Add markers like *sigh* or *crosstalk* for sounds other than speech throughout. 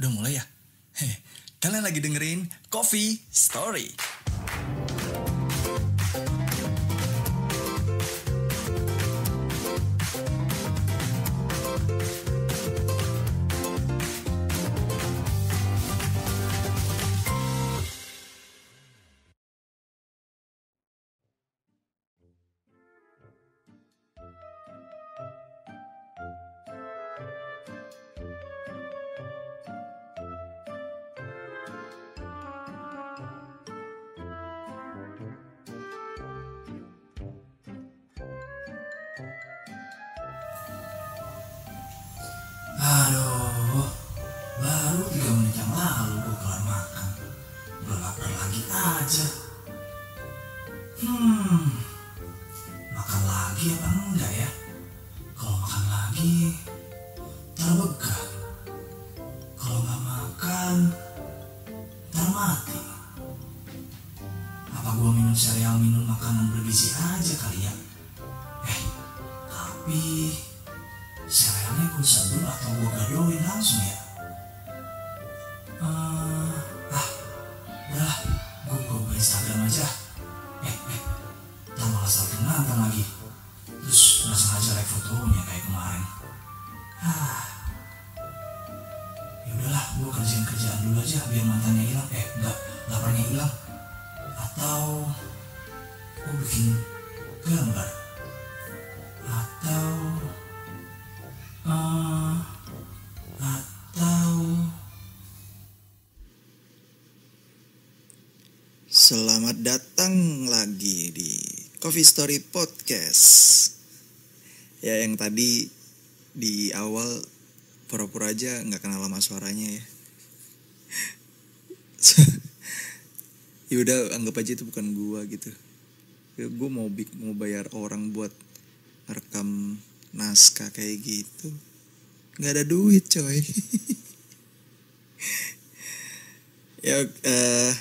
Udah mulai ya? Heh, kalian lagi dengerin Coffee Story. Gue kerjain kerjaan dulu aja biar mantannya hilang. Eh, enggak, laparnya hilang. Atau gue bikin gambar. Atau Eh, atau Selamat datang lagi di Coffee Story Podcast. Ya yang tadi di awal pura-pura aja nggak kenal sama suaranya ya. *laughs* ya udah anggap aja itu bukan gua gitu. Ya, gua mau bik mau bayar orang buat rekam naskah kayak gitu. nggak ada duit coy. *laughs* ya eh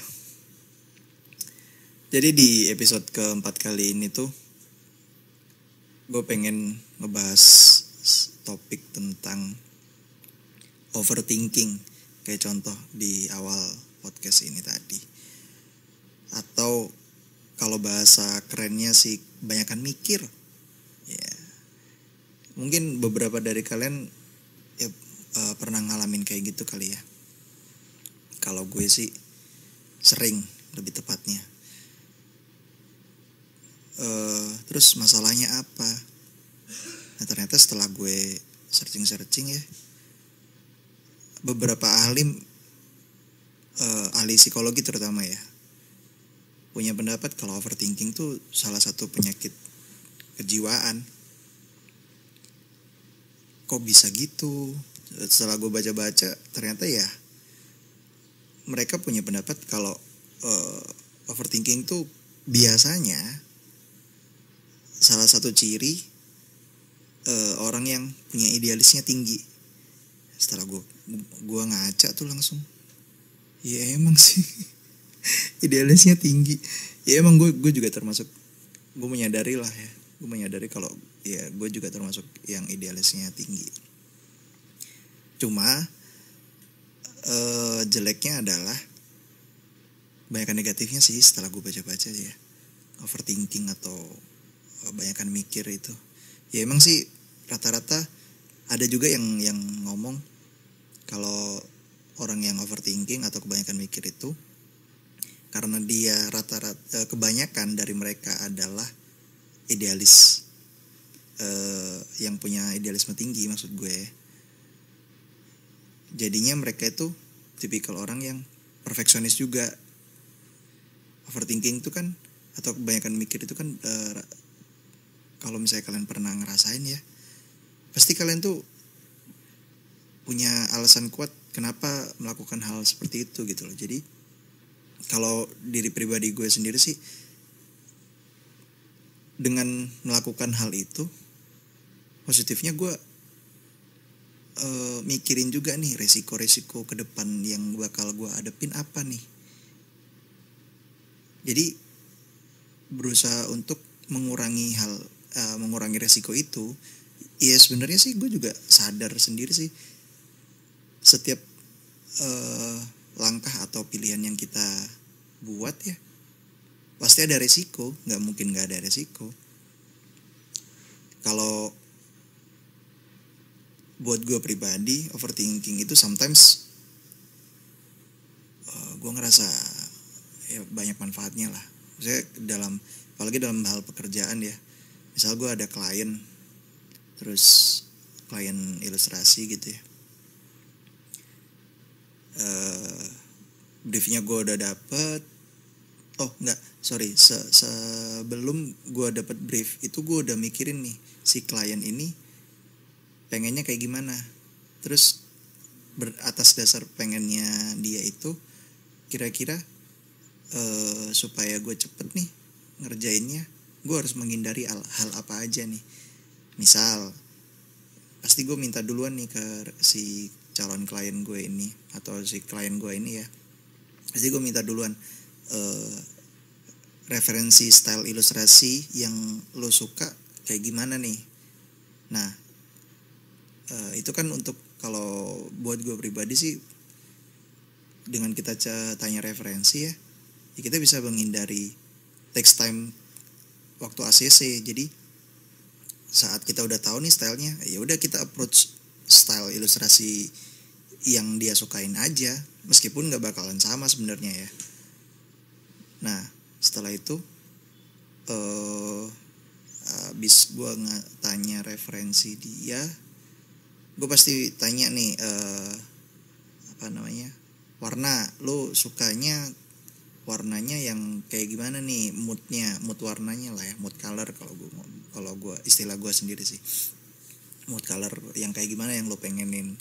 jadi di episode keempat kali ini tuh gue pengen ngebahas topik tentang overthinking. Kayak contoh di awal podcast ini tadi. Atau kalau bahasa kerennya sih kebanyakan mikir. Ya. Mungkin beberapa dari kalian ya, eh, pernah ngalamin kayak gitu kali ya. Kalau gue sih sering lebih tepatnya. Eh, terus masalahnya apa? Nah ternyata setelah gue searching searching ya beberapa ahli eh, ahli psikologi terutama ya punya pendapat kalau overthinking tuh salah satu penyakit kejiwaan. Kok bisa gitu? Setelah gue baca-baca ternyata ya mereka punya pendapat kalau eh, overthinking tuh biasanya salah satu ciri eh, orang yang punya idealisnya tinggi setelah gue gua ngaca tuh langsung. Ya emang sih. *laughs* Idealisnya tinggi. Ya emang gue gue juga termasuk gue menyadari lah ya. Gue menyadari kalau ya gue juga termasuk yang idealisnya tinggi. Cuma eh, jeleknya adalah banyak negatifnya sih setelah gue baca-baca ya. Overthinking atau kebanyakan mikir itu. Ya emang sih rata-rata ada juga yang yang ngomong kalau orang yang overthinking atau kebanyakan mikir itu karena dia rata-rata kebanyakan dari mereka adalah idealis eh, yang punya idealisme tinggi maksud gue. Jadinya mereka itu tipikal orang yang perfeksionis juga. Overthinking itu kan atau kebanyakan mikir itu kan eh, kalau misalnya kalian pernah ngerasain ya pasti kalian tuh punya alasan kuat kenapa melakukan hal seperti itu gitu loh. Jadi kalau diri pribadi gue sendiri sih dengan melakukan hal itu positifnya gue eh, mikirin juga nih resiko-resiko ke depan yang bakal gue adepin apa nih. Jadi berusaha untuk mengurangi hal eh, mengurangi resiko itu ya sebenarnya sih gue juga sadar sendiri sih setiap eh, langkah atau pilihan yang kita buat ya pasti ada resiko. Nggak mungkin nggak ada resiko. Kalau buat gue pribadi overthinking itu sometimes uh, gue ngerasa ya banyak manfaatnya lah. Saya dalam apalagi dalam hal pekerjaan ya. Misal gue ada klien terus klien ilustrasi gitu ya uh, briefnya gue udah dapet. Oh nggak sorry se sebelum gue dapet brief itu gue udah mikirin nih si klien ini pengennya kayak gimana. Terus beratas dasar pengennya dia itu kira-kira uh, supaya gue cepet nih ngerjainnya gue harus menghindari hal, hal apa aja nih. Misal pasti gue minta duluan nih ke si calon klien gue ini atau si klien gue ini ya. Pasti gue minta duluan uh, referensi style ilustrasi yang lo suka kayak gimana nih. Nah uh, itu kan untuk kalau buat gue pribadi sih dengan kita tanya referensi ya, ya kita bisa menghindari text time waktu ACC jadi saat kita udah tahu nih stylenya ya udah kita approach style ilustrasi yang dia sukain aja meskipun nggak bakalan sama sebenarnya ya. Nah setelah itu uh, abis gue nggak tanya referensi dia gue pasti tanya nih uh, apa namanya warna lo sukanya warnanya yang kayak gimana nih? Moodnya mood warnanya lah ya mood color kalau gue kalau gue istilah gue sendiri sih. Mood color yang kayak gimana yang lo pengenin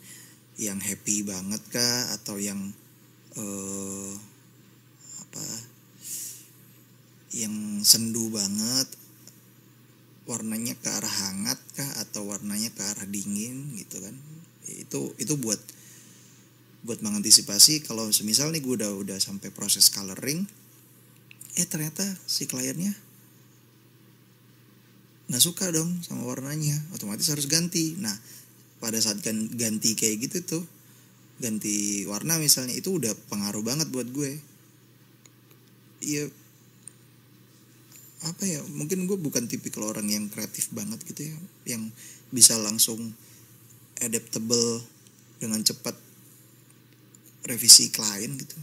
yang happy banget kah? Atau yang uh, apa? Yang sendu banget? Warnanya ke arah hangat kah? Atau warnanya ke arah dingin gitu kan? Itu itu buat buat mengantisipasi kalau semisal nih gue udah udah sampai proses coloring eh ternyata si kliennya nggak suka dong sama warnanya. Otomatis harus ganti. Nah pada saat ganti kayak gitu tuh ganti warna misalnya itu udah pengaruh banget buat gue. Iya. Apa ya mungkin gue bukan tipikal orang yang kreatif banget gitu ya yang bisa langsung adaptable dengan cepat revisi klien gitu.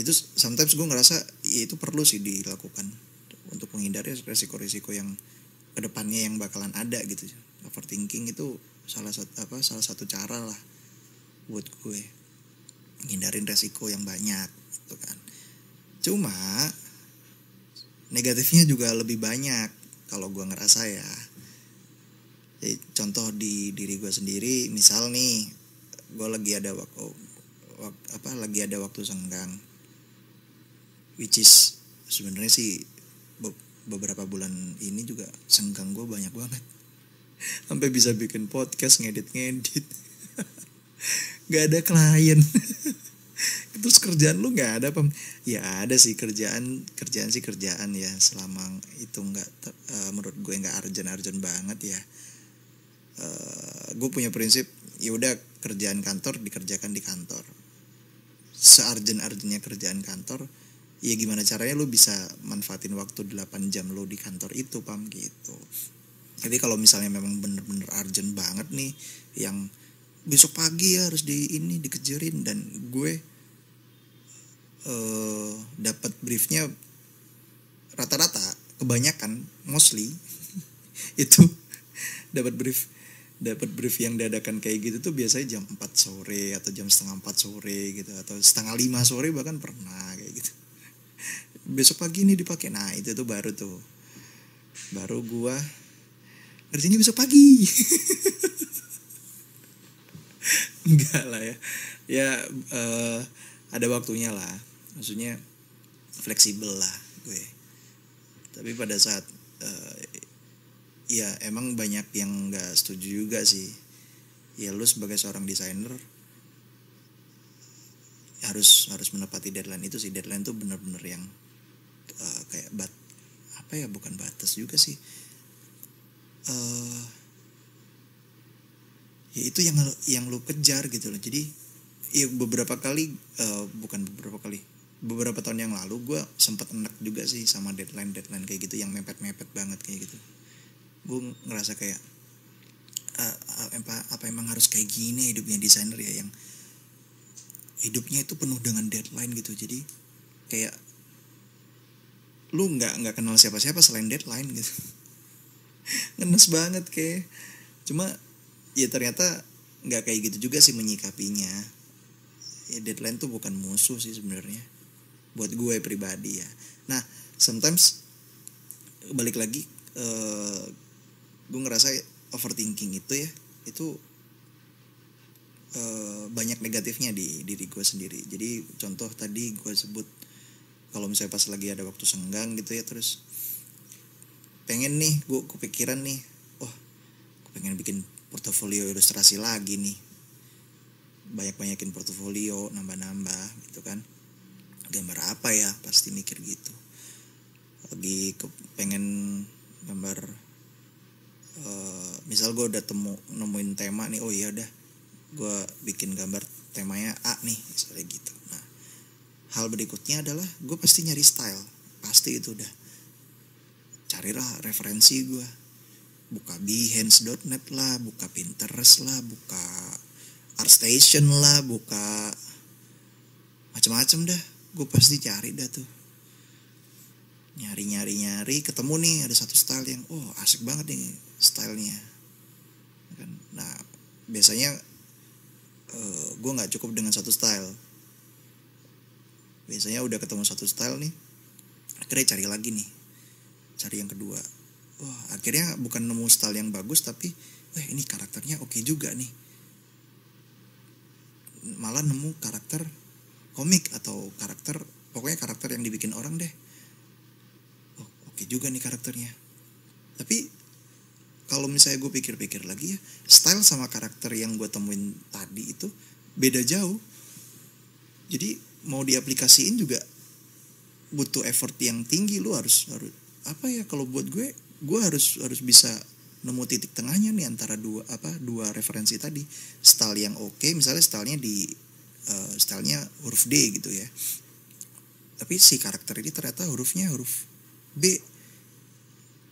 Itu sometimes gue ngerasa ya itu perlu sih dilakukan untuk menghindari resiko-resiko yang ke depannya yang bakalan ada gitu overthinking itu salah satu apa salah satu cara lah buat gue hindarin resiko yang banyak gitu kan. Cuma negatifnya juga lebih banyak kalau gue ngerasa ya. Jadi, contoh di diri gue sendiri misal nih gue lagi ada waktu wak, apa lagi ada waktu senggang which is sebenarnya sih beberapa bulan ini juga senggang gue banyak banget sampai bisa bikin podcast ngedit-ngedit. *laughs* Nggak ada klien. *laughs* Terus kerjaan lu nggak ada pem ya ada sih kerjaan kerjaan sih kerjaan ya selama itu nggak uh, menurut gue nggak arjen arjen banget ya. Uh, gue punya prinsip ya udah kerjaan kantor dikerjakan di kantor. Searjen arjennya kerjaan kantor ya gimana caranya lu bisa manfaatin waktu 8 jam lu di kantor itu pam? Gitu jadi kalau misalnya memang bener-bener urgent banget nih yang besok pagi ya harus di ini dikejarin. Dan gue uh, dapat briefnya rata-rata kebanyakan mostly *laughs* itu dapat brief dapat brief yang dadakan kayak gitu tuh biasanya jam 4 sore atau jam setengah 4 sore gitu atau setengah lima sore bahkan pernah kayak gitu. *laughs* Besok pagi ini dipakai. Nah itu tuh baru tuh. Baru gua kerjanya besok pagi. *laughs* Enggak lah ya. Ya uh, ada waktunya lah. Maksudnya fleksibel lah gue. Tapi pada saat uh, ya emang banyak yang nggak setuju juga sih. Ya lu sebagai seorang desainer harus harus menepati deadline itu sih. Deadline tuh bener-bener yang uh, kayak bat apa ya bukan batas juga sih uh, ya itu yang yang lu kejar gitu loh. Jadi ya beberapa kali eh, bukan beberapa kali beberapa tahun yang lalu gue sempat enak juga sih sama deadline deadline kayak gitu yang mepet mepet banget kayak gitu. Gue ngerasa kayak "Ah, ah, apa apa emang harus kayak gini hidupnya desainer ya yang hidupnya itu penuh dengan deadline gitu. Jadi kayak lu nggak nggak kenal siapa-siapa selain deadline gitu ngenes banget kayak cuma ya ternyata nggak kayak gitu juga sih menyikapinya. Ya deadline tuh bukan musuh sih sebenarnya. Buat gue pribadi ya. Nah sometimes balik lagi eh gue ngerasa overthinking itu ya itu eh, banyak negatifnya di diri gue sendiri. Jadi contoh tadi gue sebut kalau misalnya pas lagi ada waktu senggang gitu ya terus pengen nih gue kepikiran nih wah gue pengen bikin portofolio ilustrasi lagi nih. Banyak banyakin portofolio nambah nambah gitu kan. Gambar apa ya? Pasti mikir gitu. Lagi ke, pengen gambar eh, misal gue udah temu nemuin tema nih oh iya udah gue bikin gambar temanya A nih misalnya gitu. Nah hal berikutnya adalah gue pasti nyari style. Pasti itu udah carilah referensi gue buka behance.net lah buka pinterest lah buka artstation lah buka macam-macam dah. Gue pasti cari dah tuh. Nyari nyari nyari ketemu nih ada satu style yang oh asik banget nih stylenya. Kan? Nah biasanya eh, gue nggak cukup dengan satu style. Biasanya udah ketemu satu style nih akhirnya cari lagi nih cari yang kedua. Wah akhirnya bukan nemu style yang bagus tapi eh ini karakternya oke juga nih. Malah nemu karakter komik atau karakter pokoknya karakter yang dibikin orang deh. Oh oke juga nih karakternya. Tapi kalau misalnya gue pikir-pikir lagi ya style sama karakter yang gue temuin tadi itu beda jauh. Jadi mau diaplikasiin juga butuh effort yang tinggi lu harus harus apa ya kalau buat gue gue harus harus bisa nemu titik tengahnya nih antara dua apa dua referensi tadi. Style yang oke misalnya stylenya di eh, stylenya huruf D gitu ya. Tapi si karakter ini ternyata hurufnya huruf B.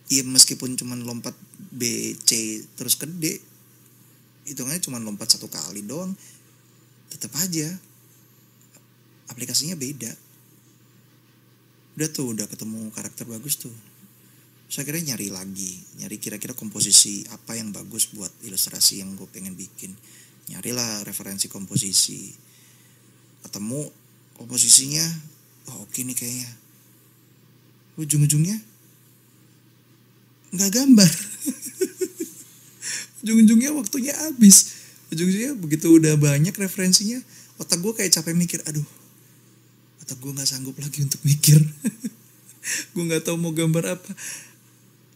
Ya meskipun cuman lompat B C terus ke D hitungannya cuman lompat satu kali doang tetap aja aplikasinya beda udah tuh udah ketemu karakter bagus tuh. Saya kira nyari lagi nyari kira-kira komposisi apa yang bagus buat ilustrasi yang gue pengen bikin. Nyarilah referensi komposisi. Ketemu komposisinya oh oke nih kayaknya. Ujung-ujungnya nggak gambar. *laughs* Ujung-ujungnya waktunya habis. Ujung-ujungnya begitu udah banyak referensinya otak gue kayak capek mikir aduh otak gue nggak sanggup lagi untuk mikir. *laughs* Gue nggak tahu mau gambar apa.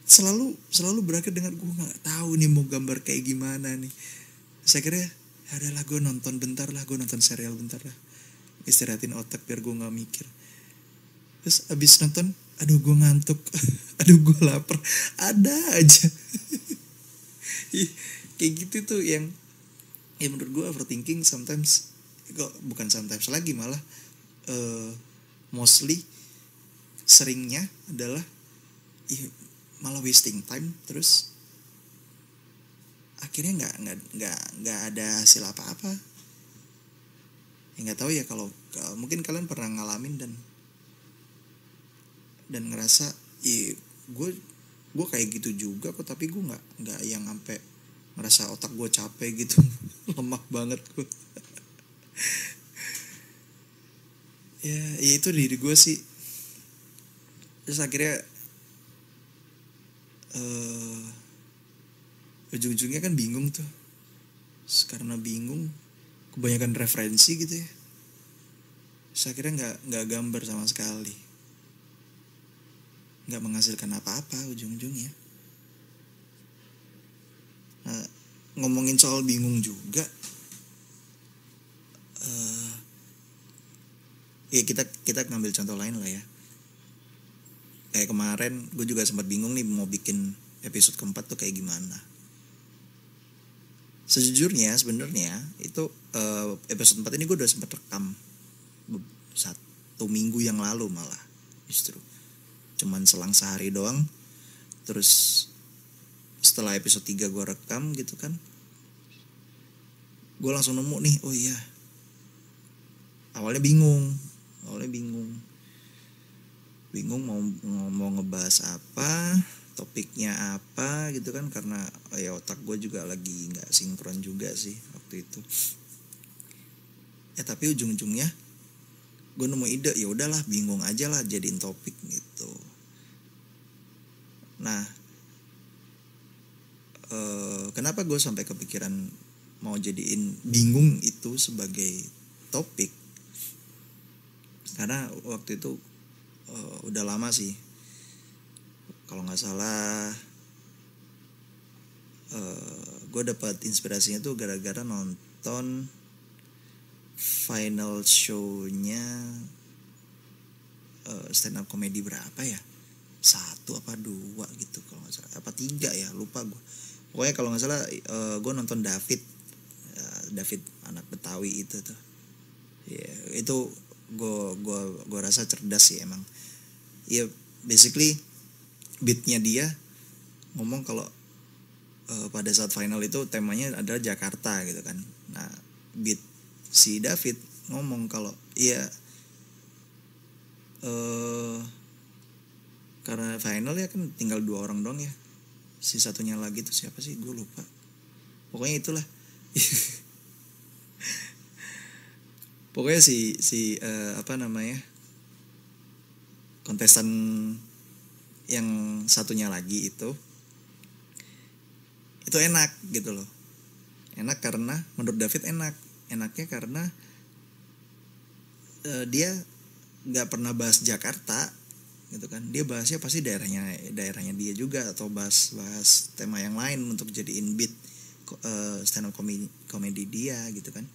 Selalu selalu berakhir dengan gue nggak tahu nih mau gambar kayak gimana nih. Saya kira ya adalah gue nonton bentar lah gue nonton serial bentar lah. Istirahatin otak biar gue nggak mikir. Terus abis nonton aduh gue ngantuk. *laughs* Aduh gue lapar. Ada aja. *laughs* Kayak gitu tuh yang ya menurut gue overthinking sometimes kok bukan sometimes lagi malah eh, mostly seringnya adalah ih, malah wasting time terus akhirnya nggak nggak nggak nggak ada hasil apa-apa. Ya nggak tahu ya kalau mungkin kalian pernah ngalamin dan dan ngerasa iya gue gue kayak gitu juga kok tapi gue nggak nggak yang sampai ngerasa otak gue capek gitu *laughs* lemah banget gue ya, ya itu diri gue sih. Terus akhirnya eh ujung-ujungnya kan bingung tuh. Terus karena bingung kebanyakan referensi gitu ya. Terus akhirnya nggak nggak gambar sama sekali. Nggak menghasilkan apa-apa ujung-ujungnya. Nah, ngomongin soal bingung juga eh ya kita kita ngambil contoh lain lah ya. Kayak kemarin gue juga sempat bingung nih mau bikin episode keempat tuh kayak gimana. Sejujurnya sebenarnya itu eh, episode 4 ini gue udah sempet rekam satu minggu yang lalu malah justru. Cuman selang sehari doang. Terus setelah episode 3 gue rekam gitu kan gue langsung nemu nih oh iya. Awalnya bingung awalnya bingung. Bingung mau mau ngebahas apa topiknya apa gitu kan karena ya otak gue juga lagi nggak sinkron juga sih waktu itu. Ya tapi ujung-ujungnya gue nemu ide ya udahlah bingung aja lah jadiin topik gitu. Nah eh, kenapa gue sampai kepikiran mau jadiin bingung itu sebagai topik karena waktu itu eh, udah lama sih. Kalau nggak salah gue dapat inspirasinya tuh gara-gara nonton final show-nya eh, stand up comedy berapa ya? Satu apa dua gitu kalau nggak salah. Apa tiga ya? Lupa gue pokoknya kalau nggak salah gue nonton David. Eh, David anak Betawi itu tuh. Ya itu gue gua gua rasa cerdas sih emang. Ya basically beatnya dia ngomong kalau eh, pada saat final itu temanya adalah Jakarta gitu kan. Nah beat si David ngomong kalau iya eh karena final ya kan tinggal dua orang doang ya. Si satunya lagi tuh siapa sih? Gue lupa. Pokoknya itulah *laughs* pokoknya si si eh, apa namanya kontestan yang satunya lagi itu itu enak gitu loh. Enak karena menurut David enak. Enaknya karena eh, dia nggak pernah bahas Jakarta gitu kan. Dia bahasnya pasti daerahnya daerahnya dia juga atau bahas bahas tema yang lain untuk jadiin beat uh, stand up komedi komedi dia gitu kan.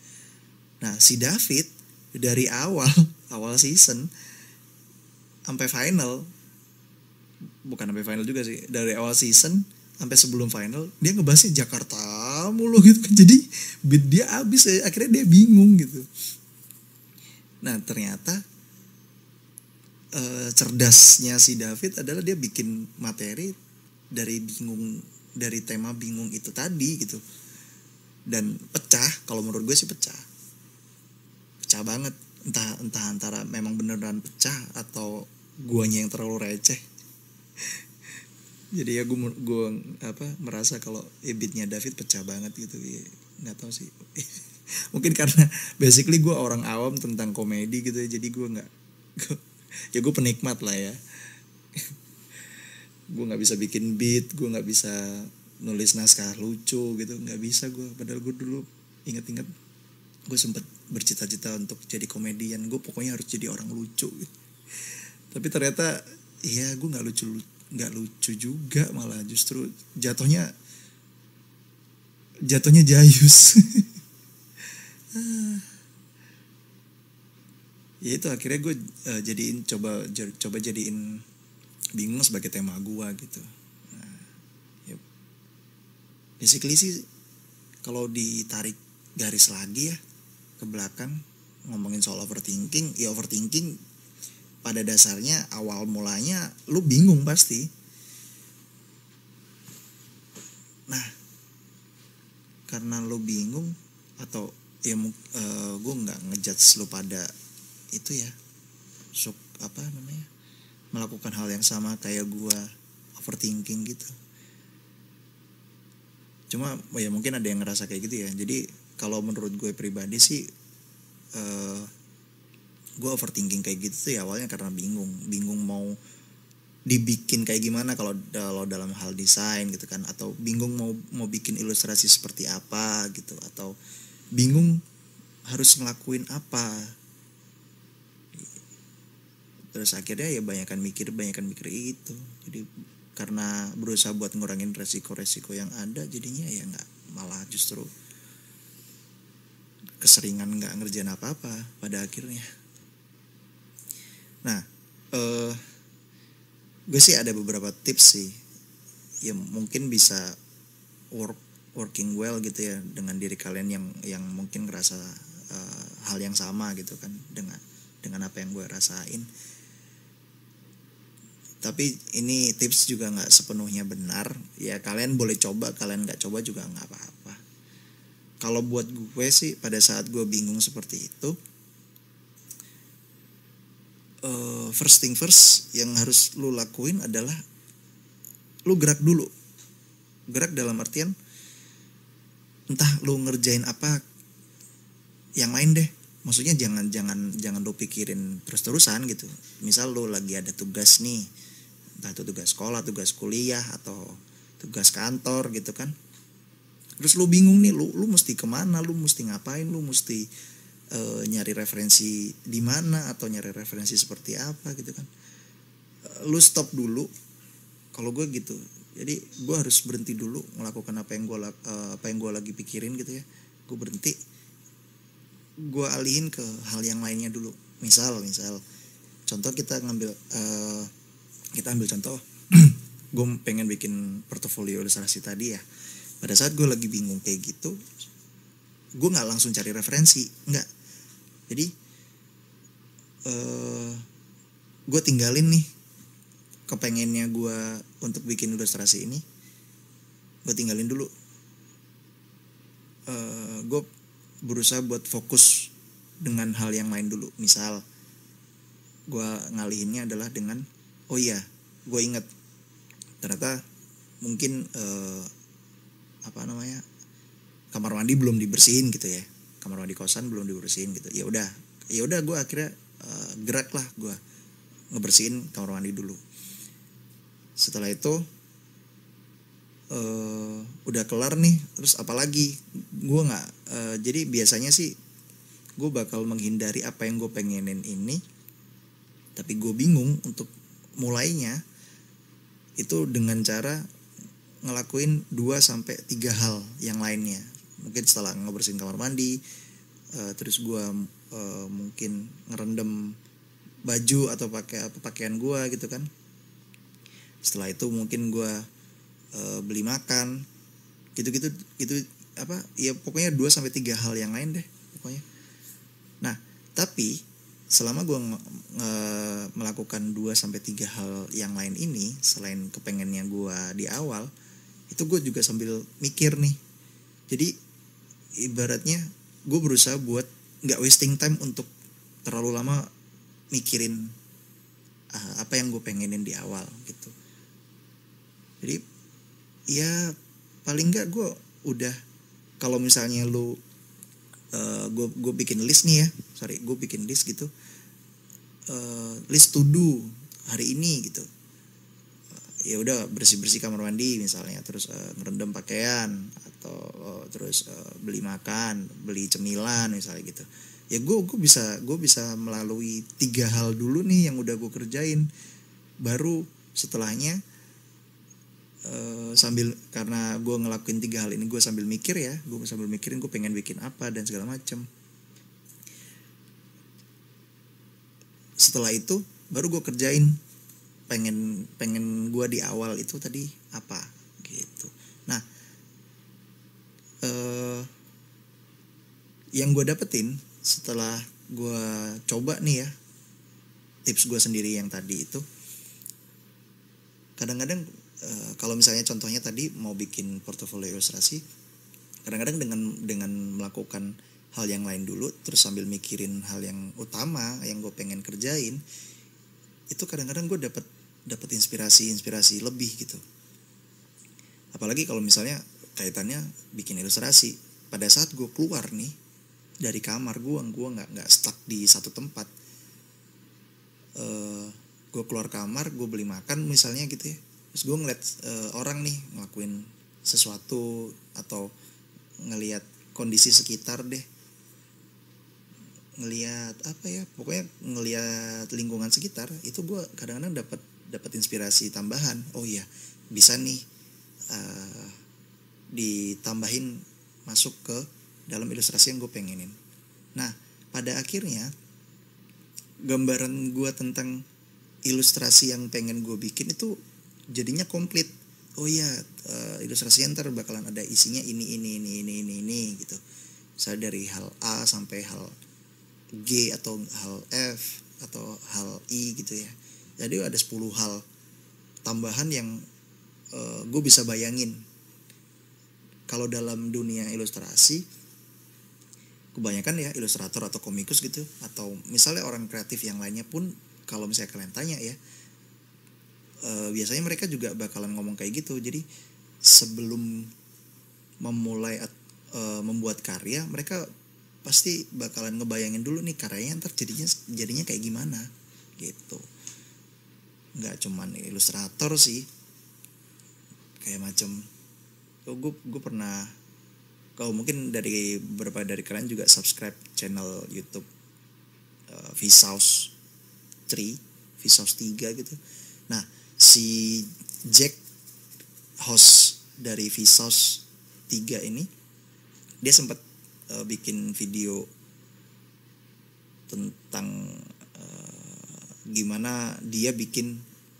Nah si David dari awal *laughs* awal season sampai final bukan sampai final juga sih dari awal season sampai sebelum final dia ngebahasnya Jakarta mulu gitu kan. *laughs* Jadi beat dia habis ya. akhirnya dia bingung gitu. Nah ternyata eh, cerdasnya si David adalah dia bikin materi dari bingung dari tema bingung itu tadi gitu. Dan pecah kalau menurut gue sih pecah pecah banget. Entah entah antara memang beneran pecah atau guanya yang terlalu receh. *laughs* Jadi ya gue gue apa merasa kalau ebitnya David pecah banget gitu ya nggak tahu sih. *laughs* Mungkin karena basically gue orang awam tentang komedi gitu ya jadi gue nggak *laughs* ya gue penikmat lah ya. Gue nggak bisa bikin beat gue nggak bisa nulis naskah lucu gitu nggak bisa gue padahal gue dulu inget-inget gue sempet bercita-cita untuk jadi komedian. Gue pokoknya harus jadi orang lucu. Tapi ternyata iya gue nggak lucu nggak lucu juga malah. Justru jatuhnya jatuhnya jayus. *laughs* Ya itu akhirnya gue uh, jadiin coba coba jadiin bingung sebagai tema gue gitu. Nah, ya, basically sih kalau ditarik garis lagi ya ke belakang ngomongin soal overthinking ya overthinking pada dasarnya awal mulanya lu bingung pasti. Nah karena lu bingung atau ya uh, gue nggak ngejudge lu pada itu ya sok apa namanya melakukan hal yang sama kayak gue overthinking gitu. Cuma ya mungkin ada yang ngerasa kayak gitu ya. Jadi kalau menurut gue pribadi sih uh, gue overthinking kayak gitu sih awalnya karena bingung. Bingung mau dibikin kayak gimana kalau kalau dalam hal desain gitu kan. Atau bingung mau mau bikin ilustrasi seperti apa gitu. Atau bingung harus ngelakuin apa. Terus akhirnya ya banyakkan mikir banyakkan mikir itu. Jadi karena berusaha buat ngurangin resiko-resiko yang ada jadinya ya nggak malah justru keseringan nggak ngerjain apa-apa pada akhirnya. Nah eh, gue sih ada beberapa tips sih yang mungkin bisa work working well gitu ya dengan diri kalian yang yang mungkin ngerasa uh, hal yang sama gitu kan dengan dengan apa yang gue rasain. Tapi ini tips juga nggak sepenuhnya benar. Ya kalian boleh coba kalian nggak coba juga nggak apa-apa kalau buat gue sih pada saat gue bingung seperti itu uh, first thing first yang harus lu lakuin adalah lu gerak dulu. Gerak dalam artian entah lu ngerjain apa yang lain deh. Maksudnya jangan jangan jangan lu pikirin terus terusan gitu. Misal lu lagi ada tugas nih entah itu tugas sekolah tugas kuliah atau tugas kantor gitu kan terus lu bingung nih lu lu mesti ke mana lu mesti ngapain lu mesti uh, nyari referensi di mana atau nyari referensi seperti apa gitu kan. Uh, lu stop dulu. Kalau gue gitu jadi gue harus berhenti dulu melakukan apa yang gue uh, apa yang gue lagi pikirin gitu ya. Gue berhenti. Gue alihin ke hal yang lainnya dulu. Misal misal contoh kita ngambil uh, kita ambil contoh. *clears throat* Gue pengen bikin portofolio ilustrasi tadi ya pada saat gue lagi bingung kayak gitu gue nggak langsung cari referensi nggak. Jadi uh, gue tinggalin nih kepengennya gue untuk bikin ilustrasi ini gue tinggalin dulu. Uh, gue berusaha buat fokus dengan hal yang lain dulu. Misal gue ngalihinnya adalah dengan oh iya gue inget ternyata mungkin uh, apa namanya kamar mandi belum dibersihin gitu ya. Kamar mandi kosan belum dibersihin gitu. Ya udah ya udah gue akhirnya uh, gerak lah gue ngebersihin kamar mandi dulu. Setelah itu uh, udah kelar nih terus apalagi gue nggak uh, jadi biasanya sih gue bakal menghindari apa yang gue pengenin ini tapi gue bingung untuk mulainya itu dengan cara ngelakuin 2 sampai tiga hal yang lainnya. Mungkin setelah ngebersihin kamar mandi, uh, terus gua uh, mungkin ngerendam baju atau pakai apa pakaian gua gitu kan. Setelah itu mungkin gua uh, beli makan. Gitu-gitu gitu apa? Ya pokoknya 2 sampai tiga hal yang lain deh pokoknya. Nah, tapi selama gue melakukan 2 sampai tiga hal yang lain ini selain kepengennya gue di awal itu gue juga sambil mikir nih. Jadi ibaratnya gue berusaha buat nggak wasting time untuk terlalu lama mikirin uh, apa yang gue pengenin di awal gitu. Jadi ya paling nggak gue udah kalau misalnya lu gue uh, gue bikin list nih ya sorry gue bikin list gitu uh, list to do hari ini gitu ya udah bersih bersih kamar mandi misalnya terus uh, ngerendam pakaian atau uh, terus uh, beli makan beli cemilan misalnya gitu. Ya gue gue bisa gue bisa melalui tiga hal dulu nih yang udah gue kerjain. Baru setelahnya uh, sambil karena gue ngelakuin tiga hal ini gue sambil mikir ya gue sambil mikirin gue pengen bikin apa dan segala macem. Setelah itu baru gue kerjain pengen pengen gue di awal itu tadi apa gitu. Nah uh, yang gue dapetin setelah gue coba nih ya tips gue sendiri yang tadi itu kadang-kadang uh, kalau misalnya contohnya tadi mau bikin portofolio ilustrasi kadang-kadang dengan dengan melakukan hal yang lain dulu terus sambil mikirin hal yang utama yang gue pengen kerjain itu kadang-kadang gue dapat dapat inspirasi inspirasi lebih gitu. Apalagi kalau misalnya kaitannya bikin ilustrasi. Pada saat gue keluar nih dari kamar gue gue nggak nggak stuck di satu tempat. Uh, gue keluar kamar gue beli makan misalnya gitu ya. Terus gue ngeliat uh, orang nih ngelakuin sesuatu atau ngeliat kondisi sekitar deh. Ngelihat apa ya pokoknya ngelihat lingkungan sekitar itu gue kadang-kadang dapat dapat inspirasi tambahan. Oh iya bisa nih uh, ditambahin masuk ke dalam ilustrasi yang gue pengenin. Nah pada akhirnya gambaran gue tentang ilustrasi yang pengen gue bikin itu jadinya komplit. Oh iya uh, ilustrasinya ntar bakalan ada isinya ini ini ini ini ini ini gitu. Saya dari hal A sampai hal G atau hal F atau hal I gitu ya jadi ada 10 hal tambahan yang uh, gue bisa bayangin. Kalau dalam dunia ilustrasi kebanyakan ya ilustrator atau komikus gitu atau misalnya orang kreatif yang lainnya pun kalau misalnya kalian tanya ya uh, biasanya mereka juga bakalan ngomong kayak gitu. Jadi sebelum memulai uh, membuat karya mereka pasti bakalan ngebayangin dulu nih karyanya ntar jadinya jadinya kayak gimana gitu nggak cuman ilustrator sih. Kayak macam oh, gue gue pernah kalau mungkin dari beberapa dari kalian juga subscribe channel YouTube uh, Vsauce 3 Vsauce 3 gitu. Nah si Jack host dari Vsauce 3 ini dia sempat uh, bikin video tentang uh, gimana dia bikin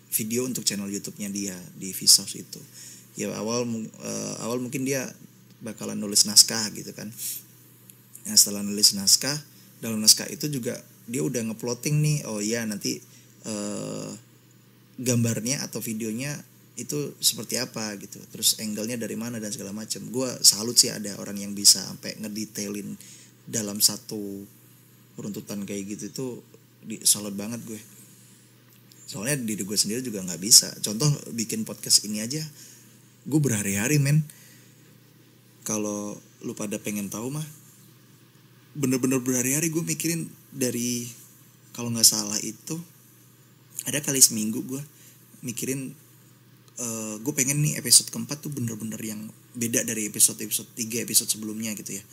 video untuk channel YouTube-nya dia di Vsauce itu. Ya awal uh, awal mungkin dia bakalan nulis naskah gitu kan. Nah setelah nulis naskah dalam naskah itu juga dia udah ngeplotting nih oh iya nanti uh, gambarnya atau videonya itu seperti apa gitu. Terus angle-nya dari mana dan segala macam gue salut sih ada orang yang bisa sampai ngedetailin dalam satu runtutan kayak gitu itu di salut banget gue soalnya diri gue sendiri juga nggak bisa. Contoh bikin podcast ini aja gue berhari-hari men. Kalau lu pada pengen tahu mah bener-bener berhari-hari gue mikirin dari kalau nggak salah itu ada kali seminggu gue mikirin uh, gue pengen nih episode keempat tuh bener-bener yang beda dari episode episode tiga episode sebelumnya gitu ya.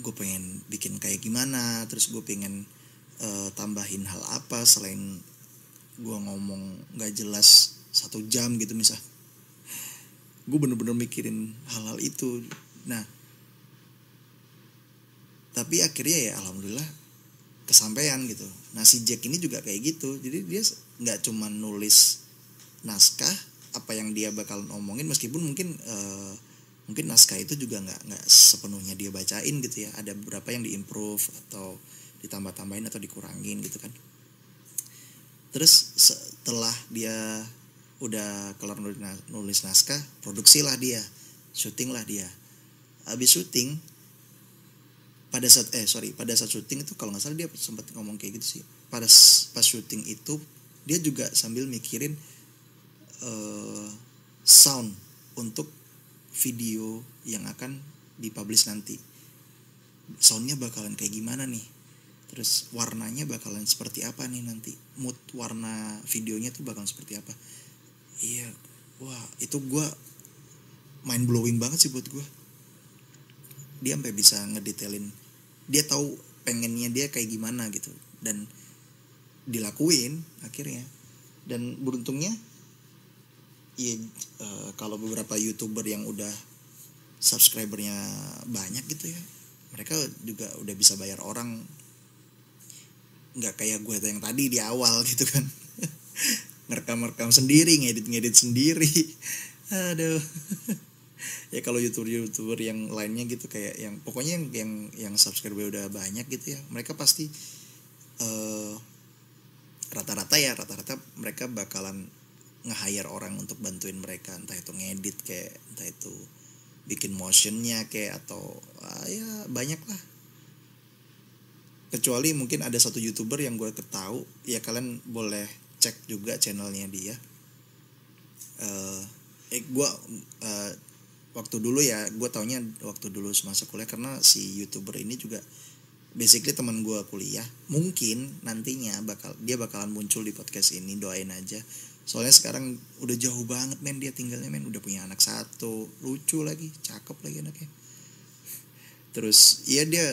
Gue pengen bikin kayak gimana terus gue pengen uh, tambahin hal apa selain gue ngomong nggak jelas satu jam gitu misal gue bener-bener mikirin hal-hal itu. Nah tapi akhirnya ya alhamdulillah kesampaian gitu. Nah si Jack ini juga kayak gitu. Jadi dia nggak cuma nulis naskah apa yang dia bakal ngomongin meskipun mungkin uh, mungkin naskah itu juga nggak nggak sepenuhnya dia bacain gitu ya. Ada beberapa yang diimprove atau ditambah-tambahin atau dikurangin gitu kan. Terus setelah dia udah kelar nulis naskah produksi lah dia syuting lah dia. Habis syuting pada saat eh sorry pada saat syuting itu kalau nggak salah dia sempat ngomong kayak gitu sih. Pada pas syuting itu dia juga sambil mikirin uh, sound untuk video yang akan dipublish nanti. Soundnya bakalan kayak gimana nih terus warnanya bakalan seperti apa nih nanti? Mood warna videonya tuh bakalan seperti apa? Iya wah itu gue mind blowing banget sih buat gue dia sampai bisa ngedetailin dia tahu pengennya dia kayak gimana gitu dan dilakuin akhirnya. Dan beruntungnya ya uh, kalau beberapa youtuber yang udah subscribernya banyak gitu ya mereka juga udah bisa bayar orang nggak kayak gue yang tadi di awal gitu kan. *laughs* Ngerekam-rekam sendiri ngedit-ngedit sendiri. Aduh. *laughs* Ya kalau youtuber-youtuber yang lainnya gitu kayak yang pokoknya yang yang yang subscriber udah banyak gitu ya mereka pasti uh, rata-rata ya rata-rata mereka bakalan nge-hire orang untuk bantuin mereka. Entah itu ngedit kayak entah itu bikin motionnya kayak atau uh, ya banyak lah kecuali mungkin ada satu youtuber yang gue ketahu ya kalian boleh cek juga channelnya dia. Uh, eh gue uh, waktu dulu ya gue taunya waktu dulu semasa kuliah karena si youtuber ini juga basically teman gue kuliah. Mungkin nantinya bakal dia bakalan muncul di podcast ini doain aja. Soalnya sekarang udah jauh banget men dia tinggalnya men. Udah punya anak satu. Lucu lagi cakep lagi anaknya. Terus iya dia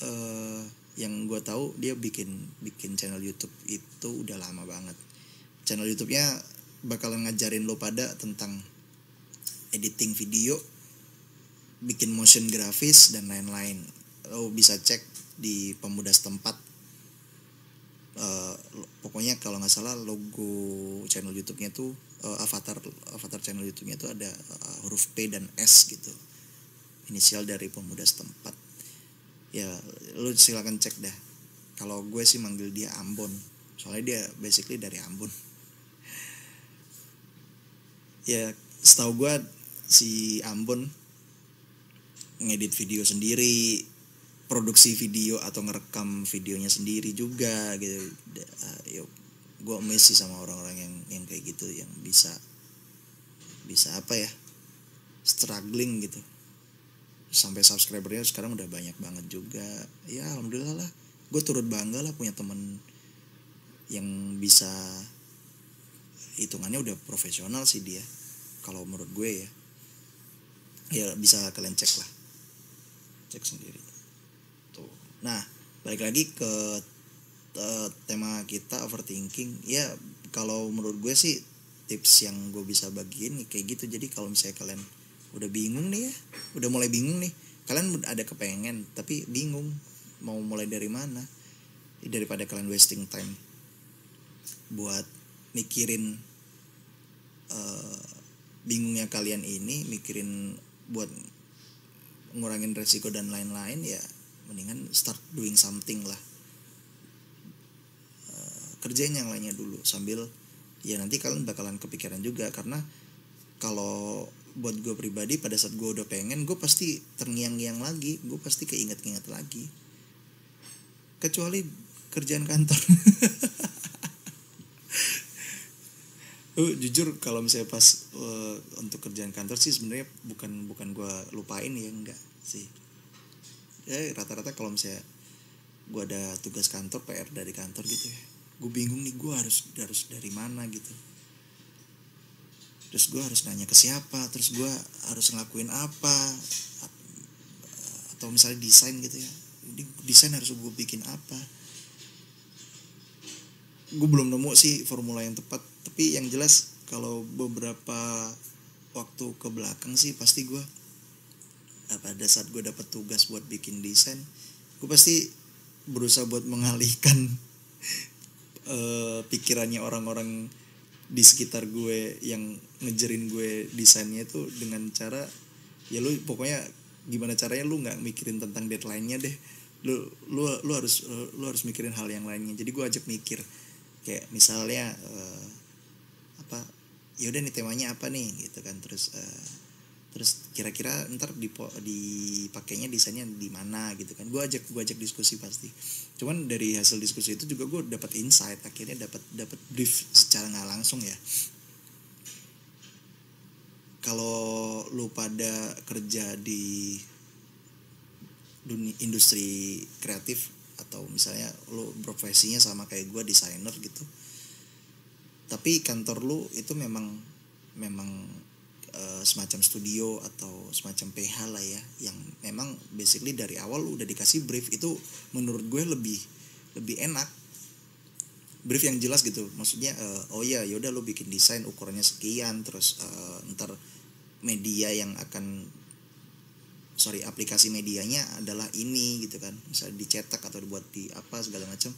uh, yang gue tahu dia bikin bikin channel YouTube itu udah lama banget. Channel YouTube-nya bakalan ngajarin lo pada tentang editing video bikin motion grafis dan lain-lain. Lo bisa cek di pemuda setempat. Uh, pokoknya kalau nggak salah logo channel YouTube-nya tuh eh, avatar avatar channel YouTube-nya itu ada eh, huruf P dan S gitu. Inisial dari pemuda setempat ya lu silakan cek dah. Kalau gue sih manggil dia Ambon. Soalnya dia basically dari Ambon. *laughs* Ya setahu gue si Ambon ngedit video sendiri produksi video atau ngerekam videonya sendiri juga gitu. Uh, yuk gue sih sama orang-orang yang yang kayak gitu yang bisa bisa apa ya struggling gitu sampai subscribernya sekarang udah banyak banget juga. Ya alhamdulillah lah. Gue turut bangga lah punya temen yang bisa hitungannya udah profesional sih dia kalau menurut gue ya. Ya bisa kalian cek lah. Cek sendiri. Tuh. Nah balik lagi ke tema kita overthinking. Ya kalau menurut gue sih tips yang gue bisa bagiin kayak gitu. Jadi kalau misalnya kalian udah bingung nih ya. Udah mulai bingung nih. Kalian ada kepengen tapi bingung. Mau mulai dari mana? Daripada kalian wasting time buat mikirin eh, bingungnya kalian ini mikirin buat ngurangin resiko dan lain-lain ya mendingan start doing something lah. Eh, kerjain yang lainnya dulu sambil ya nanti kalian bakalan kepikiran juga. Karena kalau buat gue pribadi pada saat gue udah pengen gue pasti terngiang-ngiang lagi gue pasti keinget-inget lagi. Kecuali kerjaan kantor. *laughs* Uh, jujur kalau misalnya pas uh, untuk kerjaan kantor sih sebenarnya bukan bukan gue lupain ya enggak sih. Ya rata-rata kalau misalnya gue ada tugas kantor PR dari kantor gitu ya gue bingung nih gue harus harus dari mana gitu terus gue harus nanya ke siapa terus gue harus ngelakuin apa Ap- atau misalnya desain gitu ya. Ini desain harus gue bikin apa. Gue belum nemu sih formula yang tepat tapi yang jelas kalau beberapa waktu ke belakang sih pasti gue nah, pada saat gue dapat tugas buat bikin desain gue pasti berusaha buat mengalihkan *laughs* eh, pikirannya orang-orang di sekitar gue yang ngejerin gue desainnya itu dengan cara ya lu pokoknya gimana caranya lu nggak mikirin tentang deadline-nya deh. Lu lu lu harus lu harus mikirin hal yang lainnya. Jadi gue ajak mikir kayak misalnya eh, apa ya udah nih temanya apa nih gitu kan. Terus eh, terus kira-kira ntar dipo, dipakainya desainnya di mana gitu kan. Gue ajak gue ajak diskusi pasti. Cuman dari hasil diskusi itu juga gue dapat insight akhirnya dapat dapat brief secara nggak langsung ya. Kalau lu pada kerja di dunia industri kreatif atau misalnya lu profesinya sama kayak gue desainer gitu tapi kantor lu itu memang memang eh, semacam studio atau semacam PH lah ya yang memang basically dari awal udah dikasih brief itu menurut gue lebih lebih enak. Brief yang jelas gitu maksudnya eh, oh ya yaudah lu bikin desain ukurannya sekian terus eh, ntar media yang akan sorry aplikasi medianya adalah ini gitu kan misalnya dicetak atau dibuat di apa segala macam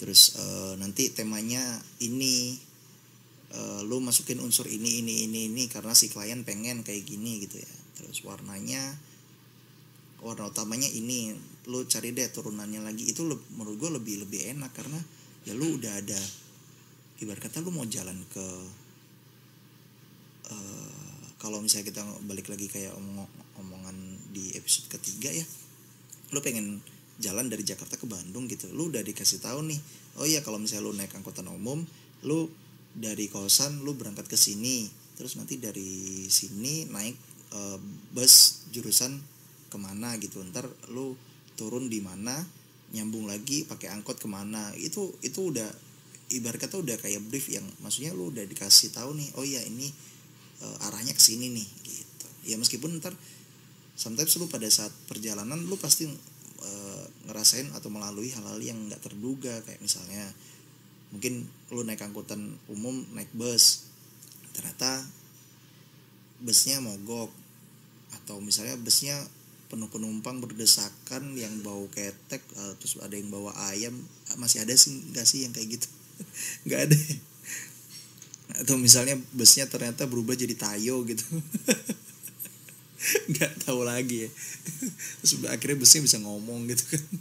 terus eh, nanti temanya ini eh, lu masukin unsur ini ini ini ini karena si klien pengen kayak gini gitu ya. Terus warnanya warna utamanya ini. Lu cari deh turunannya lagi. Itu le- menurut gue lebih lebih enak karena ya lu udah ada ibarat kata lu mau jalan ke eh, kalau misalnya kita balik lagi kayak omong omongan di episode ketiga ya lu pengen jalan dari Jakarta ke Bandung gitu. Lu udah dikasih tahu nih oh iya kalau misalnya lu naik angkutan umum lu dari kosan lu berangkat ke sini terus nanti dari sini naik eh, bus jurusan ke mana gitu. Ntar lu turun di mana nyambung lagi pakai angkot ke mana. Itu itu udah ibarat kata udah kayak brief yang maksudnya lu udah dikasih tahu nih oh iya ini eh, arahnya ke sini nih gitu. Ya meskipun ntar sometimes lu pada saat perjalanan lu pasti eh, ngerasain atau melalui hal-hal yang nggak terduga. Kayak misalnya mungkin lu naik angkutan umum naik bus. Ternyata busnya mogok. Atau misalnya busnya penuh penumpang berdesakan yang bau ketek eh, terus ada yang bawa ayam. Masih ada sih nggak sih yang kayak gitu? *laughs* Nggak ada. Atau misalnya busnya ternyata berubah jadi tayo gitu. *laughs* Nggak tahu lagi ya. Terus akhirnya busnya bisa ngomong gitu kan. *laughs*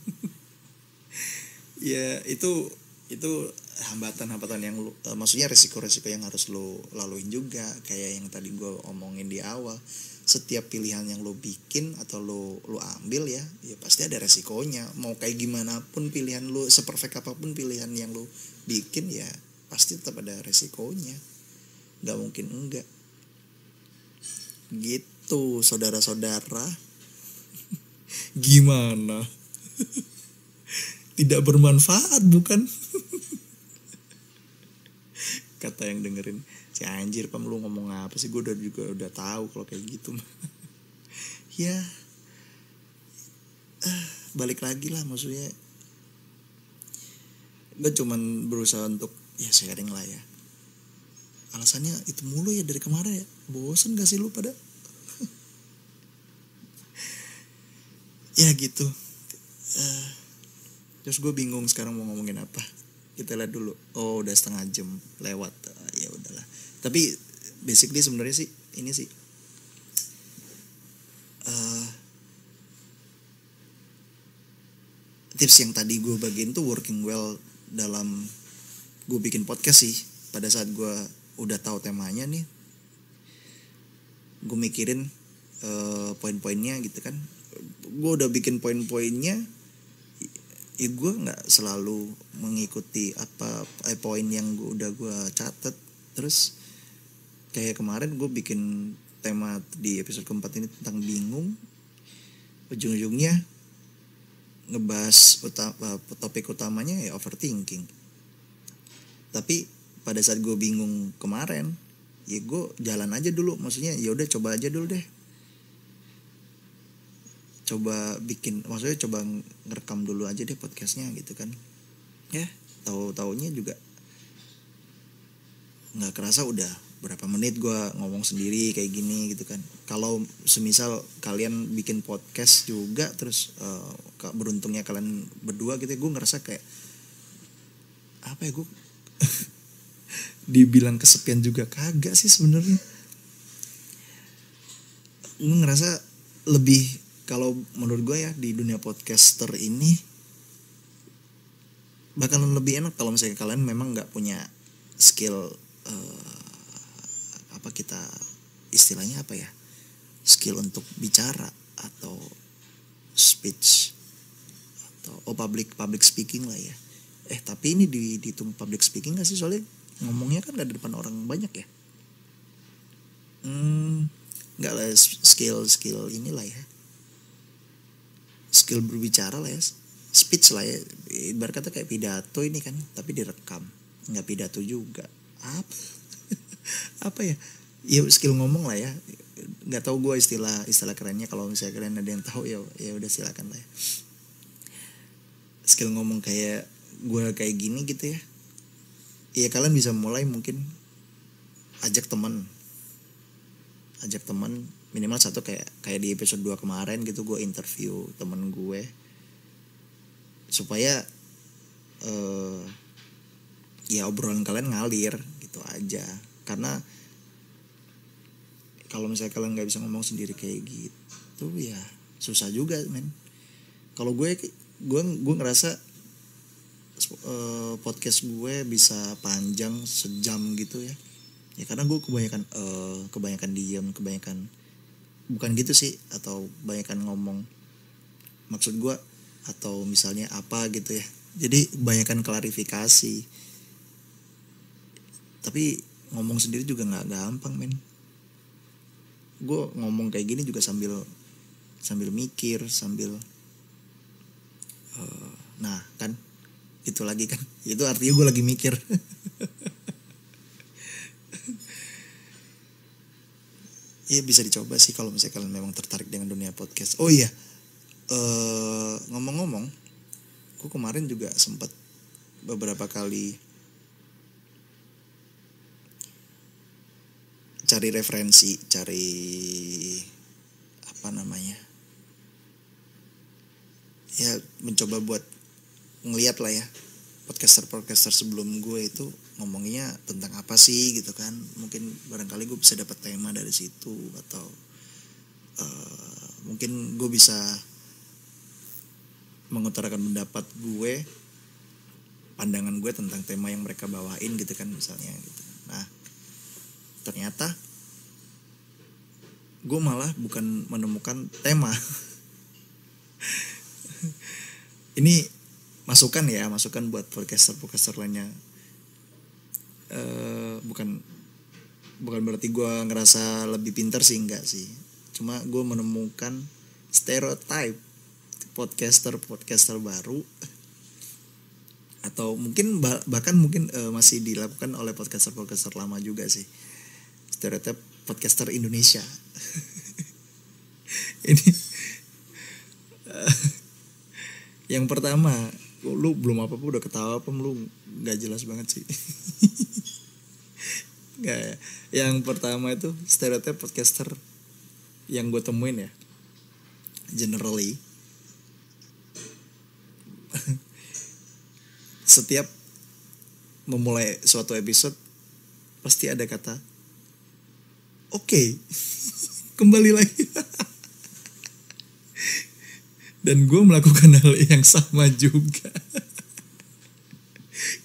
Ya itu itu hambatan-hambatan yang lu, eh, maksudnya resiko-resiko yang harus lo laluin juga kayak yang tadi gue omongin di awal. Setiap pilihan yang lo bikin atau lo lo ambil ya ya pasti ada resikonya. Mau kayak gimana pun pilihan lo seperfect apa pun pilihan yang lo bikin ya pasti tetap ada resikonya. Nggak mungkin enggak. Gitu saudara-saudara. *laughs* Gimana? *laughs* Tidak bermanfaat bukan kata yang dengerin. Si anjir pam lu ngomong apa sih? Gue udah juga udah tahu kalau kayak gitu *laughs* ya. Eh, balik lagi lah maksudnya. Gue cuman berusaha untuk ya sharing lah ya. Alasannya itu mulu ya dari kemarin ya. Bosan gak sih lu pada? *laughs* Ya gitu. Eh, terus gue bingung sekarang mau ngomongin apa kita lihat dulu. Oh udah setengah jam lewat. Ah, ya udahlah. Tapi basically sebenarnya sih ini sih. Eh, tips yang tadi gue bagiin tuh working well dalam gue bikin podcast sih. Pada saat gue udah tahu temanya nih gue mikirin eh, poin-poinnya gitu kan. Gue udah bikin poin-poinnya ya gue nggak selalu mengikuti apa eh, poin yang gua, udah gue catet terus kayak kemarin gue bikin tema di episode keempat ini tentang bingung. Ujung-ujungnya ngebahas uta- eh, topik utamanya ya overthinking. Tapi pada saat gue bingung kemarin ya gue jalan aja dulu. Maksudnya ya udah coba aja dulu deh coba bikin maksudnya coba ngerekam dulu aja deh podcastnya gitu kan. Ya tahu taunya juga nggak kerasa udah berapa menit gue ngomong sendiri kayak gini gitu kan. Kalau semisal kalian bikin podcast juga terus ka- beruntungnya kalian berdua gitu ya gue ngerasa kayak apa ya gue *laughs* dibilang kesepian juga kagak sih sebenarnya. Gue ngerasa lebih kalau menurut gue ya di dunia podcaster ini bakalan lebih enak kalau misalnya kalian memang nggak punya skill eh, apa kita istilahnya apa ya skill untuk bicara atau speech atau oh public public speaking lah ya. Eh tapi ini di dihitung public speaking gak sih? Soalnya ngomongnya kan gak di depan orang banyak ya. Hmm nggak lah skill skill inilah ya skill berbicara lah ya speech lah ya. Ibarat kata kayak pidato ini kan tapi direkam. Nggak pidato juga. Apa *laughs* apa ya? Ya skill ngomong lah ya. Nggak tahu gue istilah istilah kerennya. Kalau misalnya kalian ada yang tahu ya ya udah silakan lah ya. Skill ngomong kayak gue kayak gini gitu ya. Ya kalian bisa mulai mungkin ajak teman. Ajak teman minimal satu kayak kayak di episode 2 kemarin gitu gue interview temen gue. Supaya eh ya obrolan kalian ngalir gitu aja. Karena kalau misalnya kalian nggak bisa ngomong sendiri kayak gitu ya susah juga men. Kalau gue gue gue ngerasa eh, podcast gue bisa panjang sejam gitu ya. Ya karena gue kebanyakan eh, kebanyakan diem kebanyakan bukan gitu sih atau kebanyakan ngomong maksud gue atau misalnya apa gitu ya. Jadi kebanyakan klarifikasi. Tapi ngomong sendiri juga nggak gampang men. Gue ngomong kayak gini juga sambil sambil mikir sambil eh, nah kan itu lagi kan. Itu artinya gue lagi mikir *laughs* Iya bisa dicoba sih kalau misalnya kalian memang tertarik dengan dunia podcast. Oh iya, eh ngomong-ngomong, aku kemarin juga sempat beberapa kali cari referensi, cari apa namanya, ya mencoba buat ngeliat lah ya podcaster-podcaster sebelum gue itu ngomongnya tentang apa sih gitu kan. Mungkin barangkali gue bisa dapat tema dari situ atau uh, mungkin gue bisa mengutarakan pendapat gue pandangan gue tentang tema yang mereka bawain gitu kan misalnya gitu. Nah ternyata gue malah bukan menemukan tema. *laughs* Ini masukan ya masukan buat podcaster podcaster lainnya uh, bukan bukan berarti gue ngerasa lebih pintar sih enggak sih. Cuma gue menemukan stereotype podcaster podcaster baru *laughs* atau mungkin bahkan mungkin uh, masih dilakukan oleh podcaster podcaster lama juga sih. Stereotip podcaster Indonesia. *laughs* Ini *laughs* yang pertama lu belum apa apa udah ketawa apa lu nggak jelas banget sih. Nggak ya. Yang pertama itu stereotip podcaster yang gue temuin ya. Generally. *laughs* Setiap memulai suatu episode pasti ada kata oke okay. *laughs* kembali lagi. *laughs* Dan gue melakukan hal yang sama juga.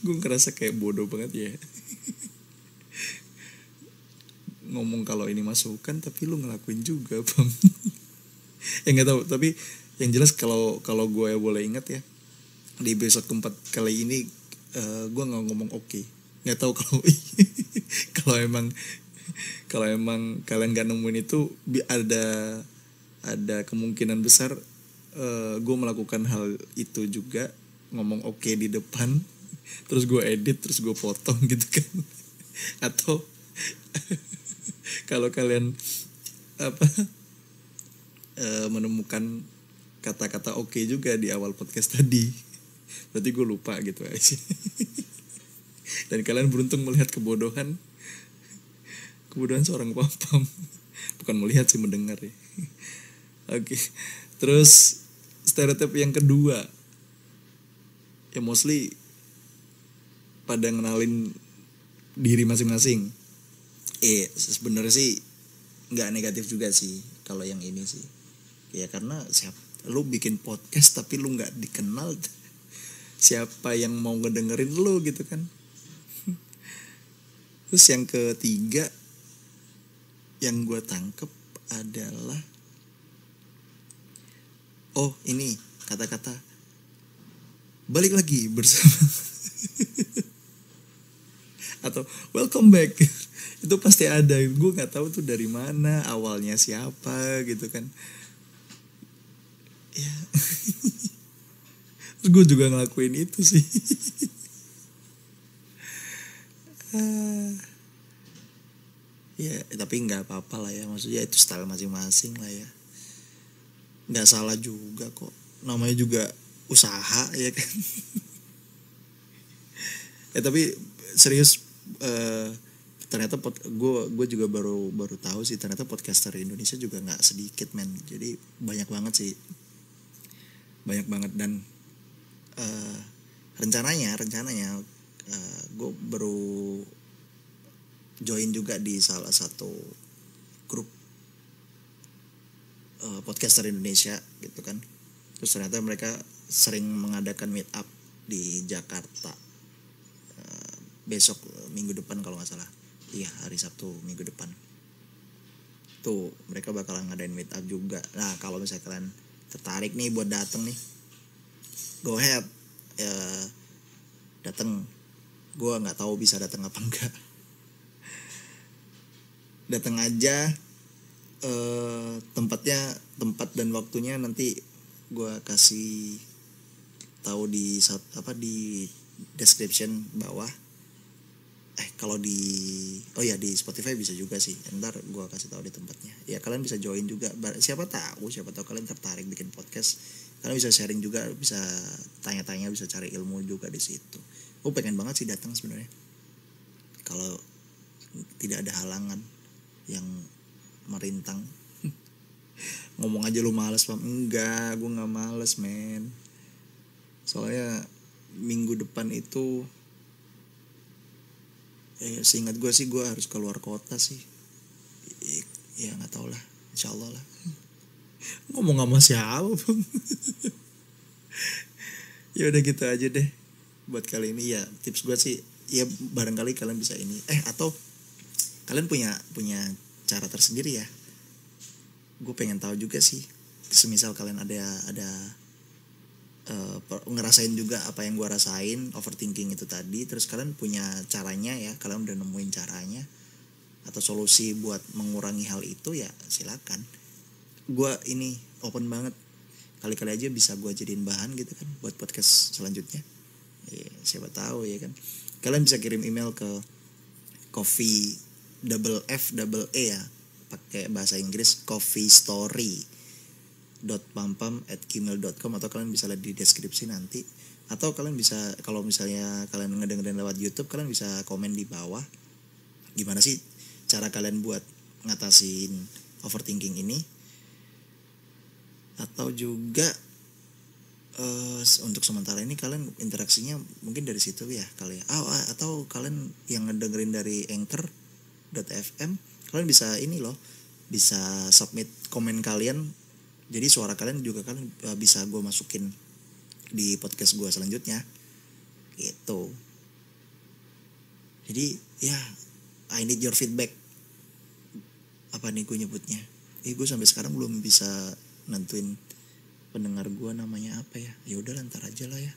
Gue ngerasa kayak bodoh banget ya ngomong kalau ini masukan tapi lu ngelakuin juga bang *laughs* ya nggak tahu tapi yang jelas kalau kalau gue boleh ingat ya di episode keempat kali ini uh, eh, gue nggak ngomong oke okay. nggak tahu *laughs* kalau kalau emang kalau emang kalian gak nemuin itu ada ada kemungkinan besar uh, gue melakukan hal itu juga ngomong oke okay di depan *laughs* terus gue edit terus gue potong gitu kan atau *laughs* kalau kalian apa uh, menemukan kata-kata oke okay juga di awal podcast tadi. Berarti gue lupa gitu aja. *laughs* Dan kalian beruntung melihat kebodohan. Kebodohan seorang papam *laughs* bukan melihat sih mendengar ya. Oke. Okay. terus stereotip yang kedua. Ya mostly pada ngenalin diri masing-masing eh sebenarnya sih nggak negatif juga sih kalau yang ini sih. Ya karena siapa lu bikin podcast tapi lu nggak dikenal *laughs* siapa yang mau ngedengerin lu gitu kan. *laughs* Terus yang ketiga yang gue tangkep adalah oh ini kata-kata balik lagi bersama. *laughs* Atau welcome back itu pasti ada. Gue nggak tahu tuh dari mana awalnya siapa gitu kan. Ya. *laughs* Terus gue juga ngelakuin itu sih. *laughs* Ah. ya tapi nggak apa-apa lah ya. Maksudnya itu style masing-masing lah ya. Nggak salah juga kok. Namanya juga usaha ya kan. *laughs* Ya tapi serius uh, ternyata pot gue gue juga baru baru tahu sih ternyata podcaster Indonesia juga nggak sedikit men. Jadi banyak banget sih. Banyak banget. Dan uh, rencananya rencananya uh, eh, gue baru join juga di salah satu grup uh, podcaster Indonesia gitu kan. Terus ternyata mereka sering mengadakan meet up di Jakarta uh, besok minggu depan kalau nggak salah iya hari Sabtu minggu depan. Tuh mereka bakalan ngadain meet up juga. Nah kalau misalnya kalian tertarik nih buat dateng nih go ahead. Ya, dateng. Gue nggak tahu bisa datang apa enggak. *laughs* Datang aja uh, tempatnya tempat dan waktunya nanti gue kasih tahu di apa di description bawah eh kalau di oh ya di Spotify bisa juga sih. Ntar gue kasih tahu di tempatnya. Ya kalian bisa join juga. Siapa tahu siapa tahu kalian tertarik bikin podcast. Kalian bisa sharing juga bisa tanya-tanya bisa cari ilmu juga di situ. Gue pengen banget sih datang sebenarnya. Kalau tidak ada halangan yang merintang. *laughs* Ngomong aja lu males pam enggak gue nggak males men. Soalnya minggu depan itu eh, seingat gue sih gue harus keluar kota sih. Ya nggak tau lah. Insya Allah lah. *laughs* Ngomong sama siapa bang? *laughs* Ya udah gitu aja deh buat kali ini. Ya tips gue sih ya barangkali kalian bisa ini. Eh atau kalian punya punya cara tersendiri ya. Gue pengen tahu juga sih. Semisal kalian ada ada per- ngerasain juga apa yang gue rasain overthinking itu tadi terus kalian punya caranya ya kalian udah nemuin caranya atau solusi buat mengurangi hal itu ya silakan. Gue ini open banget. Kali-kali aja bisa gue jadiin bahan gitu kan buat podcast selanjutnya. Ya, siapa tahu ya kan. Kalian bisa kirim email ke coffee double F double E ya pakai bahasa Inggris coffee story gmail.com atau kalian bisa lihat di deskripsi nanti. Atau kalian bisa kalau misalnya kalian ngedengerin lewat YouTube kalian bisa komen di bawah. Gimana sih cara kalian buat ngatasin overthinking ini? Atau juga eh, untuk sementara ini kalian interaksinya mungkin dari situ ya kali ya. Ah, atau kalian yang ngedengerin dari anchor.fm kalian bisa ini loh bisa submit komen kalian jadi suara kalian juga kan eh, bisa gue masukin di podcast gue selanjutnya. Gitu. Jadi ya I need your feedback. Apa nih gue nyebutnya? Eh gue sampai sekarang belum bisa nentuin pendengar gue namanya apa ya. Ya udah lantar aja lah ya.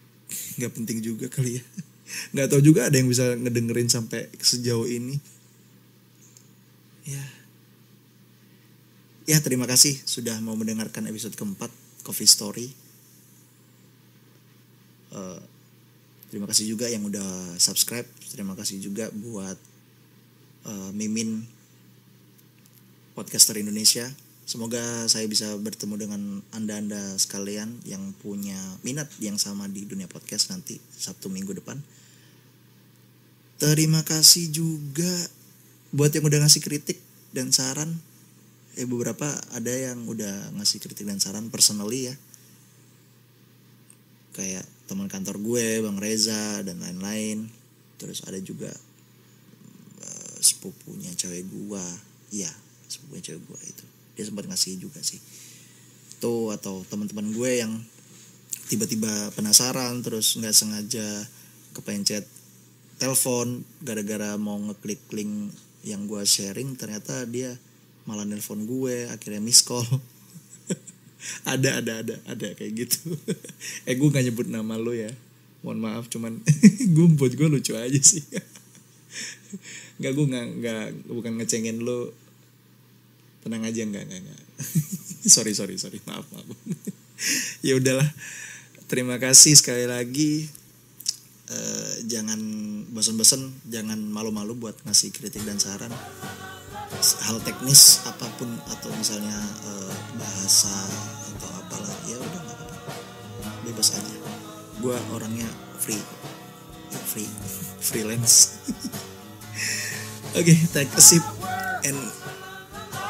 *laughs* Nggak penting juga kali ya. Nggak tahu juga ada yang bisa ngedengerin sampai sejauh ini. Ya ya terima kasih sudah mau mendengarkan episode keempat Coffee Story. Eh, terima kasih juga yang udah subscribe. Terima kasih juga buat eh, Mimin podcaster Indonesia. Semoga saya bisa bertemu dengan anda-anda sekalian yang punya minat yang sama di dunia podcast nanti Sabtu minggu depan. Terima kasih juga buat yang udah ngasih kritik dan saran eh beberapa ada yang udah ngasih kritik dan saran personally ya. Kayak teman kantor gue bang Reza dan lain-lain. Terus ada juga eh, sepupunya cewek gua. Iya sepupunya cewek gua itu. Dia sempat ngasih juga sih. Tuh atau teman-teman gue yang tiba-tiba penasaran terus nggak sengaja kepencet telepon gara-gara mau ngeklik link yang gue sharing ternyata dia malah nelpon gue akhirnya miss call. *laughs* Ada ada ada ada kayak gitu. *laughs* Eh gue gak nyebut nama lo ya. Mohon maaf cuman *laughs* gue buat gue lucu aja sih. Nggak gue nggak nggak bukan ngecengin lo. Tenang aja nggak nggak nggak. Sorry sorry sorry. Maaf maaf. Ya udahlah. Terima kasih sekali lagi. Eh, jangan bosan-bosan jangan malu-malu buat ngasih kritik dan saran hal teknis apa pun atau misalnya eh, bahasa atau apalah ya udah nggak apa-apa. Bebas aja. Gue orangnya free. Free. Freelance. Oke take a sip. And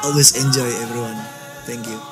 always enjoy everyone. Thank you